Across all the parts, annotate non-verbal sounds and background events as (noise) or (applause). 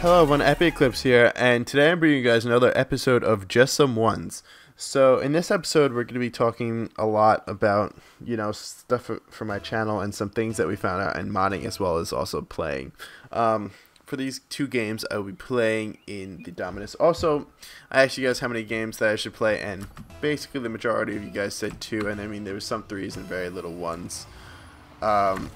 Hello everyone, Epic Eclipse here, and today I'm bringing you guys another episode of Just Some Ones. So in this episode, we're going to be talking a lot about, you know, stuff for, for my channel and some things that we found out in modding as well as also playing. Um, for these two games, I will be playing in the Dominus. Also, I asked you guys how many games that I should play, and basically the majority of you guys said two, and I mean there was some threes and very little ones. Um,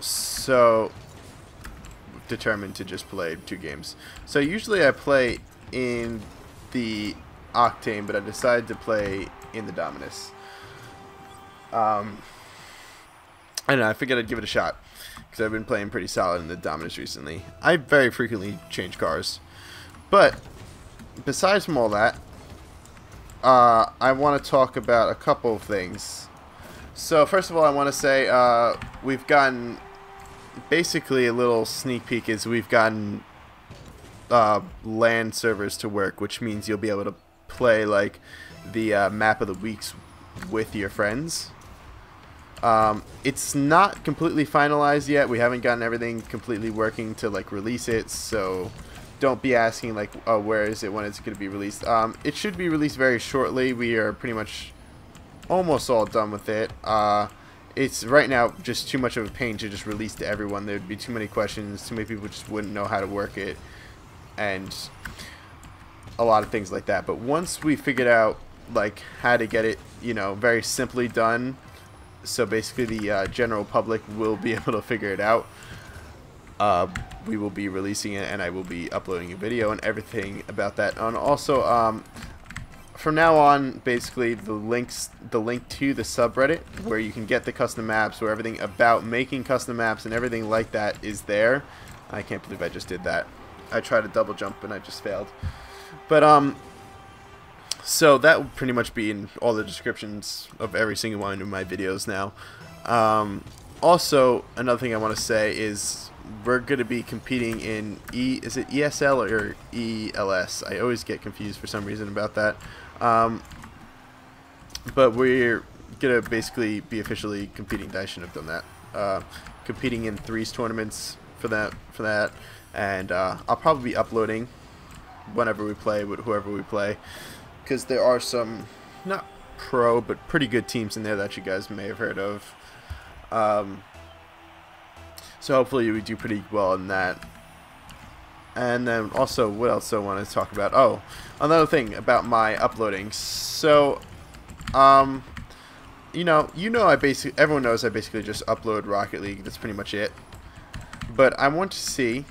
so determined to just play two games. So usually I play in the Octane, but I decided to play in the Dominus. Um, I don't know, I figured I'd give it a shot because I've been playing pretty solid in the Dominus recently. I very frequently change cars. But besides from all that, uh, I want to talk about a couple of things. So first of all, I want to say uh, we've gotten basically a little sneak peek is we've gotten uh, LAN servers to work, which means you'll be able to play like the uh, map of the weeks with your friends. Um, it's not completely finalized yet. We haven't gotten everything completely working to like release it, so don't be asking like, oh, where is it when it's going to be released. Um, it should be released very shortly. We are pretty much almost all done with it. Uh, it's right now just too much of a pain to just release to everyone. There'd be too many questions. Too many people just wouldn't know how to work it, and a lot of things like that. But once we figured out like how to get it, you know, very simply done, so basically the uh, general public will be (laughs) able to figure it out. Uh, we will be releasing it, and I will be uploading a video and everything about that. And also, um, from now on, basically the links, the link to the subreddit where you can get the custom maps, where everything about making custom maps and everything like that is there. I can't believe I just did that. I tried to double jump and I just failed. But um, so that will pretty much be in all the descriptions of every single one of my videos now. Um, also, another thing I want to say is we're going to be competing in E. Is it ESL or ELS? I always get confused for some reason about that. Um, but we're gonna basically be officially competing. I shouldn't have done that. Uh, competing in threes tournaments for that for that, and uh, I'll probably be uploading whenever we play with whoever we play, because there are some not pro but pretty good teams in there that you guys may have heard of. Um, so hopefully we do pretty well in that. And then also, what else do I want to talk about? Oh, another thing about my uploading. So, um, you know, you know, I basically everyone knows I basically just upload Rocket League. That's pretty much it. But I want to see.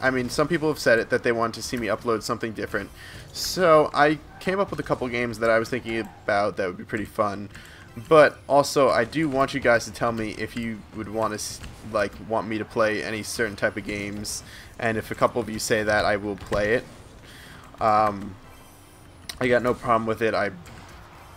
I mean, some people have said it that they want to see me upload something different. So I came up with a couple games that I was thinking about that would be pretty fun. But also, I do want you guys to tell me if you would want to like want me to play any certain type of games, and if a couple of you say that, I will play it. Um, I got no problem with it. I,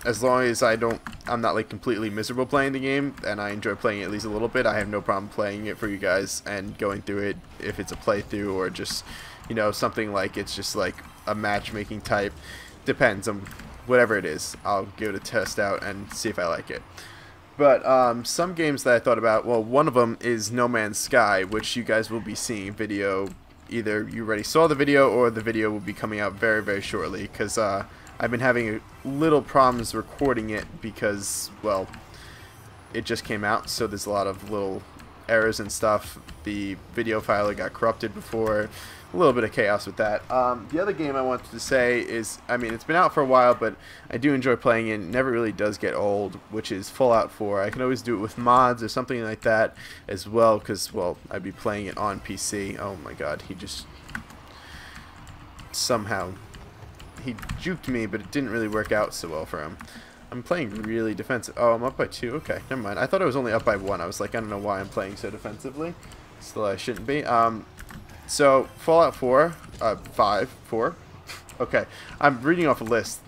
as long as I don't, I'm not like completely miserable playing the game, and I enjoy playing it at least a little bit. I have no problem playing it for you guys and going through it if it's a playthrough or just, you know, something like it's just like a matchmaking type. Depends on whatever it is, I'll give it a test out and see if I like it. But um, some games that I thought about, well, one of them is No Man's Sky, which you guys will be seeing video. Either you already saw the video or the video will be coming out very, very shortly because uh, I've been having little problems recording it because, well, it just came out, so there's a lot of little errors and stuff. The video file got corrupted before a little bit of chaos with that. Um, the other game I wanted to say is, I mean, it's been out for a while, but I do enjoy playing it. Never really does get old, which is Fallout 4. I can always do it with mods or something like that as well, because, well, I'd be playing it on PC. Oh my god, he just somehow he juked me, but it didn't really work out so well for him. I'm playing really defensive. Oh, I'm up by two? Okay, never mind. I thought I was only up by one. I was like, I don't know why I'm playing so defensively. Still, I shouldn't be. Um, so, Fallout 4, uh, 5, 4. Okay, I'm reading off a list,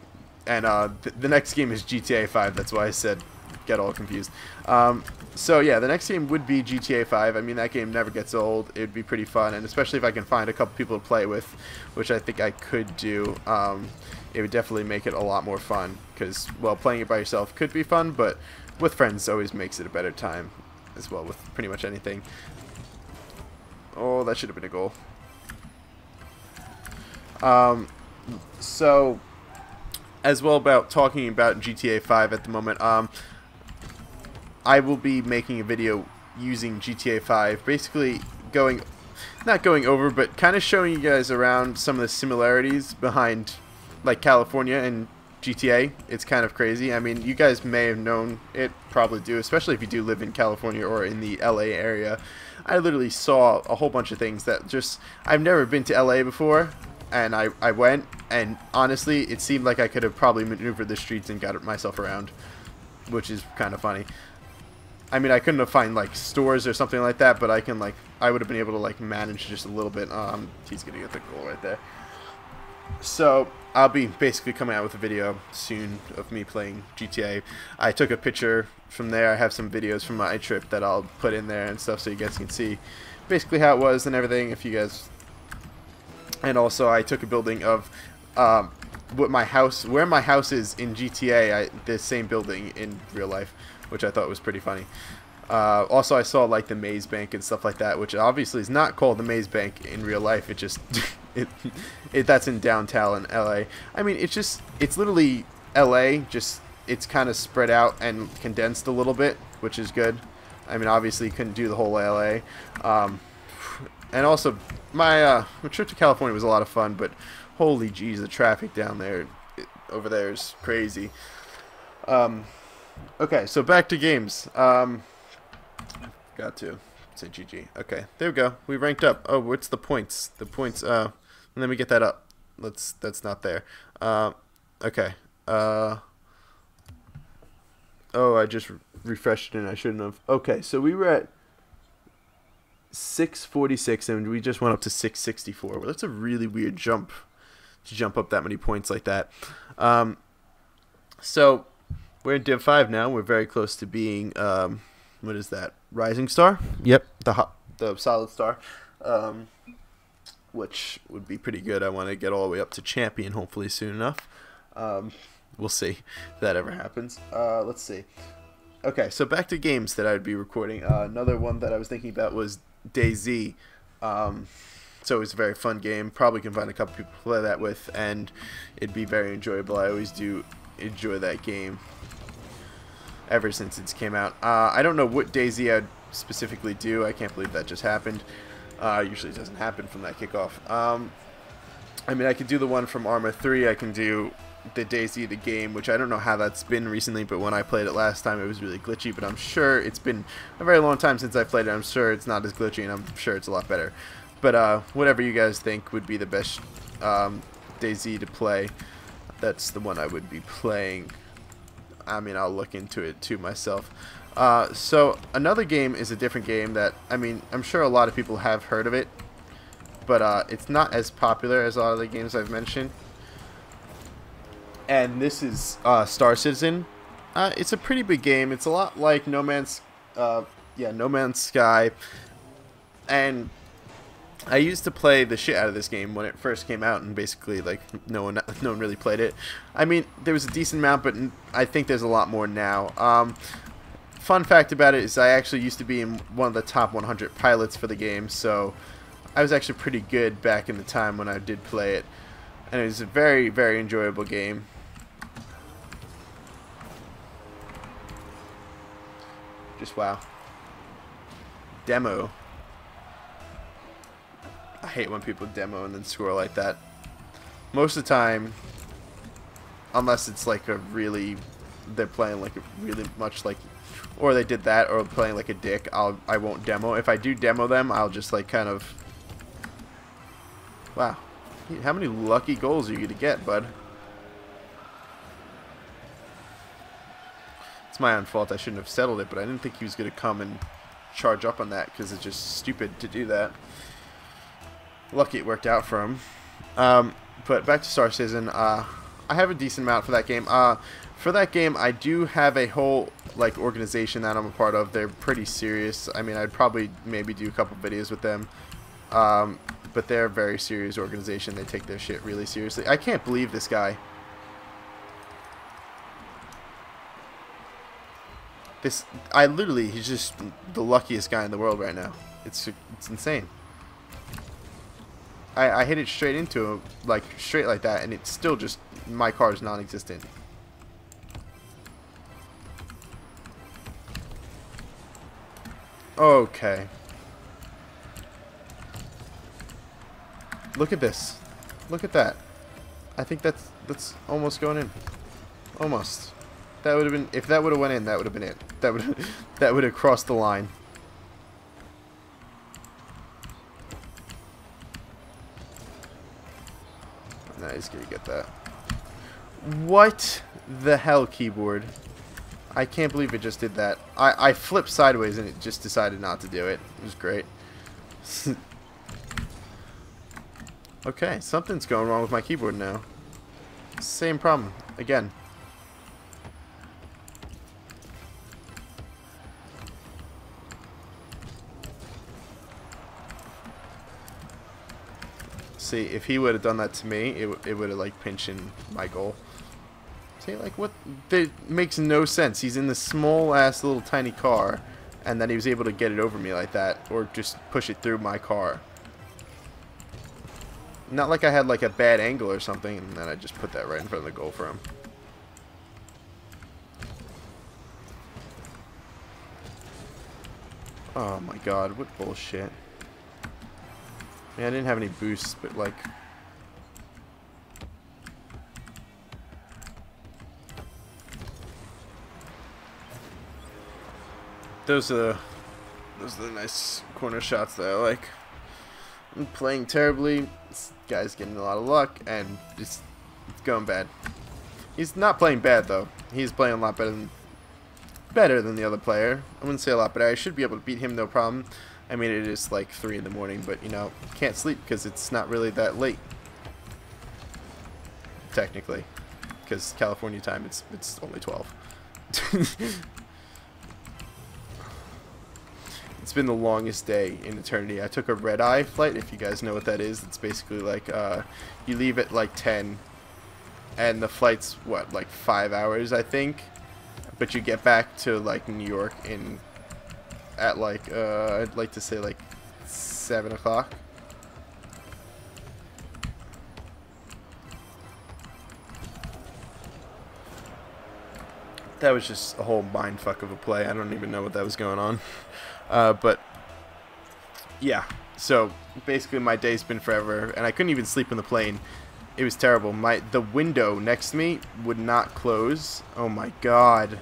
and uh, th the next game is GTA 5. That's why I said get all confused. Um, so yeah, the next game would be GTA 5. I mean, that game never gets old. It would be pretty fun, and especially if I can find a couple people to play with, which I think I could do. Um, it would definitely make it a lot more fun because, well, playing it by yourself could be fun, but with friends always makes it a better time as well with pretty much anything. Oh, that should have been a goal. Um, so, as well about talking about GTA 5 at the moment, um, I will be making a video using GTA 5, basically going, not going over, but kind of showing you guys around some of the similarities behind, like, California and GTA. It's kind of crazy. I mean, you guys may have known it, probably do, especially if you do live in California or in the LA area. I literally saw a whole bunch of things that just, I've never been to LA before, and I, I went, and honestly, it seemed like I could have probably maneuvered the streets and got myself around, which is kind of funny. I mean, I couldn't have found like stores or something like that, but I can like I would have been able to like manage just a little bit. Um, he's gonna get the goal right there. So I'll be basically coming out with a video soon of me playing GTA. I took a picture from there. I have some videos from my trip that I'll put in there and stuff, so you guys can see basically how it was and everything. If you guys, and also I took a building of um, what my house, where my house is in GTA. I the same building in real life which I thought was pretty funny. Uh, also, I saw like the Maze Bank and stuff like that, which obviously is not called the Maze Bank in real life. It just (laughs) it, it that's in downtown LA. I mean, it's just it's literally LA. Just it's kind of spread out and condensed a little bit, which is good. I mean, obviously, you couldn't do the whole LA. Um, and also, my, uh, trip to California was a lot of fun, but holy jeez, the traffic down there, it, over there is crazy. Um, Okay, so back to games. Um, got to say GG. Okay, there we go. We ranked up. Oh, what's the points? The points. Uh, let me get that up. Let's. That's not there. Uh, okay. Uh. Oh, I just refreshed it and I shouldn't have. Okay, so we were at 646 and we just went up to 664. Well, that's a really weird jump to jump up that many points like that. Um, so we're in Div 5 now. We're very close to being, um, what is that? Rising Star? Yep, the hot, the Solid Star. Um, which would be pretty good. I want to get all the way up to Champion hopefully soon enough. Um, we'll see if that ever happens. Uh, let's see. Okay, so back to games that I'd be recording. Uh, another one that I was thinking about was DayZ. Um, it's always a very fun game. Probably can find a couple people to play that with, and it'd be very enjoyable. I always do enjoy that game ever since it's came out. Uh, I don't know what DayZ I'd specifically do. I can't believe that just happened. Uh, usually doesn't happen from that kickoff. Um, I mean, I could do the one from Arma 3. I can do the DayZ the game, which I don't know how that's been recently, but when I played it last time, it was really glitchy. But I'm sure it's been a very long time since I played it. I'm sure it's not as glitchy, and I'm sure it's a lot better. But uh, whatever you guys think would be the best um, DayZ to play, that's the one I would be playing. I mean, I'll look into it too myself. Uh, so another game is a different game that I mean I'm sure a lot of people have heard of it, but uh, it's not as popular as a lot of the games I've mentioned. And this is uh, Star Citizen. Uh, it's a pretty big game. It's a lot like No Man's, uh, yeah, No Man's Sky, and I used to play the shit out of this game when it first came out, and basically, like, no one, no one really played it. I mean, there was a decent amount, but I think there's a lot more now. Um, fun fact about it is I actually used to be in one of the top 100 pilots for the game, so I was actually pretty good back in the time when I did play it. And it was a very, very enjoyable game. Just wow. Demo. I hate when people demo and then score like that. Most of the time, unless it's like a really, they're playing like a really much like, or they did that, or playing like a dick, I'll, I won't demo. If I do demo them, I'll just like kind of, wow. How many lucky goals are you to get, bud? It's my own fault. I shouldn't have settled it, but I didn't think he was going to come and charge up on that because it's just stupid to do that. Lucky it worked out for him. Um, but back to Star Citizen. Uh, I have a decent amount for that game. Uh, for that game, I do have a whole like organization that I'm a part of. They're pretty serious. I mean, I'd probably maybe do a couple videos with them. Um, but they're a very serious organization. They take their shit really seriously. I can't believe this guy. This, I literally, he's just the luckiest guy in the world right now. It's, it's insane. I, I hit it straight into him, like straight like that, and it's still just my car is non-existent. Okay. Look at this. Look at that. I think that's that's almost going in. Almost. That would have been if that would have went in, that would have been it. That would (laughs) that would have crossed the line. Nah, he's gonna get that. What the hell, keyboard? I can't believe it just did that. I, I flipped sideways and it just decided not to do it. It was great. (laughs) okay, something's going wrong with my keyboard now. Same problem. Again. See, if he would have done that to me, it, it would have, like, pinched in my goal. See, like, what? That makes no sense. He's in this small-ass little tiny car, and then he was able to get it over me like that, or just push it through my car. Not like I had, like, a bad angle or something, and then I just put that right in front of the goal for him. Oh my god, what bullshit. I, I didn't have any boosts, but like... Those are, those are the nice corner shots that I like. I'm playing terribly. This guy's getting a lot of luck, and it's, it's going bad. He's not playing bad, though. He's playing a lot better than better than the other player. I wouldn't say a lot better. I should be able to beat him no problem. I mean, it is like 3 in the morning, but, you know, can't sleep because it's not really that late. Technically. Because California time, it's, it's only 12. (laughs) it's been the longest day in eternity. I took a red-eye flight, if you guys know what that is. It's basically like, uh, you leave at like 10, and the flight's, what, like 5 hours, I think? But you get back to, like, New York in at like, uh, I'd like to say like 7 o'clock. That was just a whole mindfuck of a play. I don't even know what that was going on. (laughs) Uh, but, yeah. So, basically my day's been forever, and I couldn't even sleep in the plane. It was terrible. My The window next to me would not close. Oh my god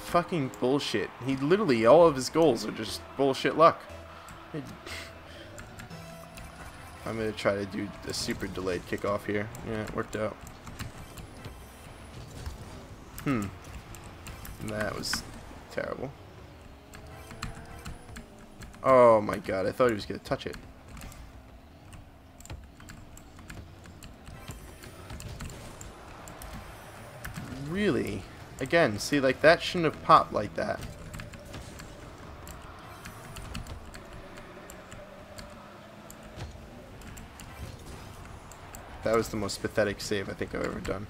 fucking bullshit. He literally, all of his goals are just bullshit luck. I'm going to try to do a super delayed kickoff here. Yeah, it worked out. Hmm. That was terrible. Oh my god, I thought he was going to touch it. Really? Again, see, like, that shouldn't have popped like that. That was the most pathetic save I think I've ever done.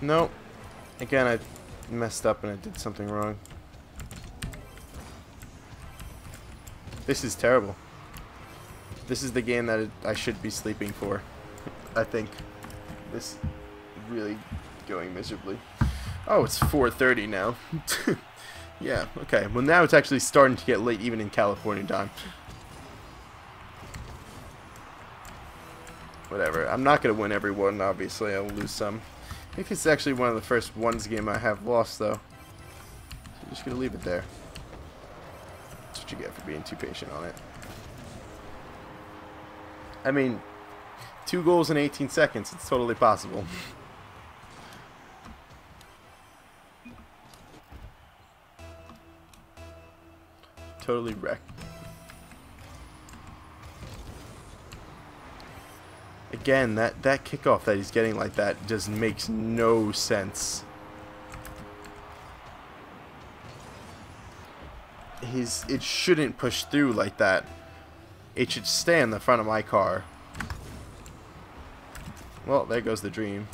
No. Again, I messed up and I did something wrong. This is terrible. This is the game that I should be sleeping for. I think. This really going miserably. Oh, it's 4.30 now. (laughs) yeah, okay. Well, now it's actually starting to get late even in California time. Whatever. I'm not going to win every one, obviously. I'll lose some. I think it's actually one of the first ones game I have lost, though. So I'm just going to leave it there. That's what you get for being too patient on it. I mean, two goals in 18 seconds. It's totally possible. totally wrecked. Again, that, that kickoff that he's getting like that just makes no sense. His, it shouldn't push through like that. It should stay in the front of my car. Well, there goes the dream.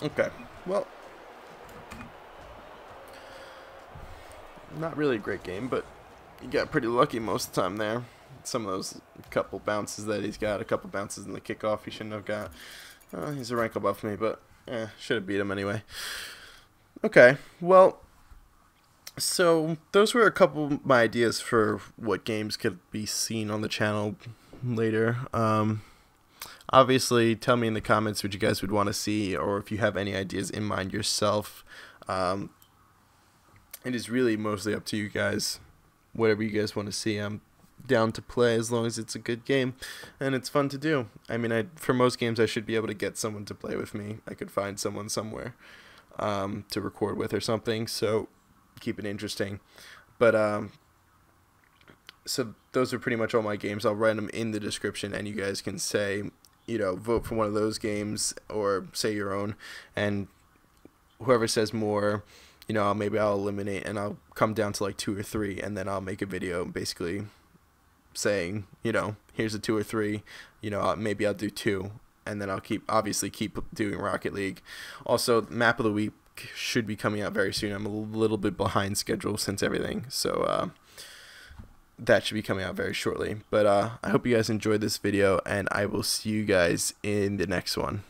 Okay, well, not really a great game, but he got pretty lucky most of the time there. Some of those couple bounces that he's got, a couple bounces in the kickoff he shouldn't have got. He's a rank above me, but eh, should have beat him anyway. Okay, well, so those were a couple of my ideas for what games could be seen on the channel later. Um, obviously, tell me in the comments what you guys would want to see, or if you have any ideas in mind yourself. Um, it is really mostly up to you guys. Whatever you guys want to see, I'm down to play as long as it's a good game and it's fun to do. I mean, I for most games I should be able to get someone to play with me. I could find someone somewhere um, to record with or something. So keep it interesting. But um, so those are pretty much all my games. I'll write them in the description, and you guys can say, you know, vote for one of those games or say your own, and whoever says more, you know, maybe I'll eliminate and I'll come down to like two or three, and then I'll make a video basically saying, you know, here's a two or three, you know, maybe I'll do two, and then I'll keep obviously keep doing Rocket League. Also, map of the week should be coming out very soon. I'm a little bit behind schedule since everything, so uh, that should be coming out very shortly. But uh, I hope you guys enjoyed this video, and I will see you guys in the next one.